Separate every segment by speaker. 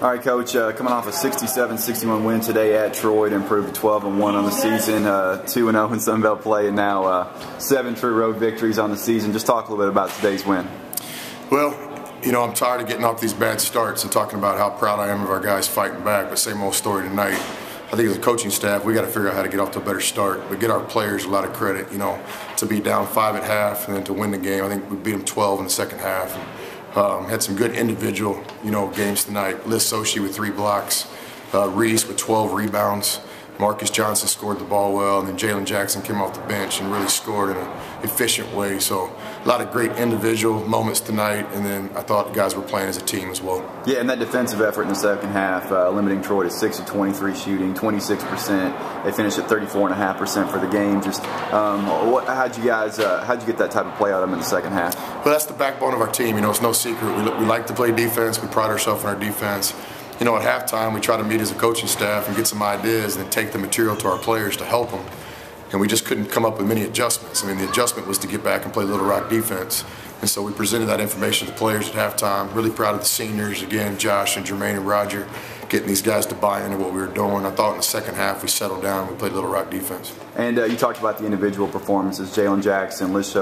Speaker 1: All right, Coach. Uh, coming off a 67-61 win today at Troy to improve to 12 and one on the season, uh, two and 0 in Sun Belt play, and now uh, seven true road victories on the season. Just talk a little bit about today's win.
Speaker 2: Well, you know, I'm tired of getting off these bad starts and talking about how proud I am of our guys fighting back. But same old story tonight. I think as a coaching staff, we got to figure out how to get off to a better start. But get our players a lot of credit. You know, to be down five at half and then to win the game. I think we beat them 12 in the second half. And, um, had some good individual, you know, games tonight. Lis Shoshi with three blocks, uh, Reese with 12 rebounds. Marcus Johnson scored the ball well, and then Jalen Jackson came off the bench and really scored in an efficient way. So a lot of great individual moments tonight, and then I thought the guys were playing as a team as well.
Speaker 1: Yeah, and that defensive effort in the second half, uh, limiting Troy to 6 of 23 shooting, 26%. They finished at 34.5% for the game. Just um, what, how'd you guys, uh, how'd you get that type of play out of them in the second half?
Speaker 2: Well, that's the backbone of our team. You know, it's no secret. We, we like to play defense. We pride ourselves on our defense you know, at halftime, we try to meet as a coaching staff and get some ideas and then take the material to our players to help them. And we just couldn't come up with many adjustments. I mean, the adjustment was to get back and play Little Rock defense. And so we presented that information to the players at halftime. Really proud of the seniors, again, Josh and Jermaine and Roger, getting these guys to buy into what we were doing. I thought in the second half we settled down and we played Little Rock defense.
Speaker 1: And uh, you talked about the individual performances, Jalen Jackson, Lis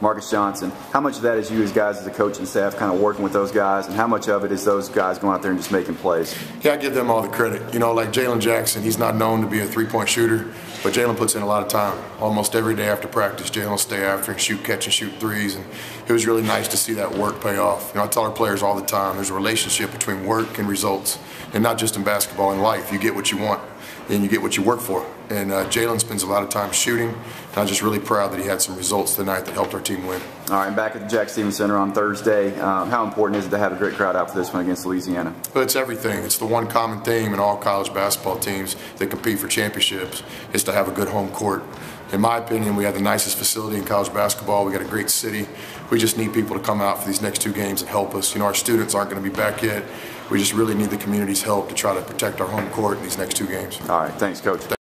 Speaker 1: Marcus Johnson. How much of that is you as guys as a coach and staff kind of working with those guys, and how much of it is those guys going out there and just making plays?
Speaker 2: Yeah, I give them all the credit. You know, like Jalen Jackson, he's not known to be a three-point shooter, but Jalen puts in a lot of time. Almost every day after practice, Jalen will stay after and shoot, catch, and shoot threes, and it was really nice to see that work pay off. You know, I tell our players all the time, there's a relationship between work and results, and not just in basketball, in life. You get what you want and you get what you work for. And uh, Jalen spends a lot of time shooting, and I'm just really proud that he had some results tonight that helped our team win.
Speaker 1: All right, back at the Jack Stephens Center on Thursday. Um, how important is it to have a great crowd out for this one against Louisiana?
Speaker 2: Well, it's everything. It's the one common theme in all college basketball teams that compete for championships is to have a good home court. In my opinion, we have the nicest facility in college basketball. We got a great city. We just need people to come out for these next two games and help us. You know, our students aren't going to be back yet. We just really need the community's help to try to protect our home court in these next two games.
Speaker 1: All right, thanks, Coach.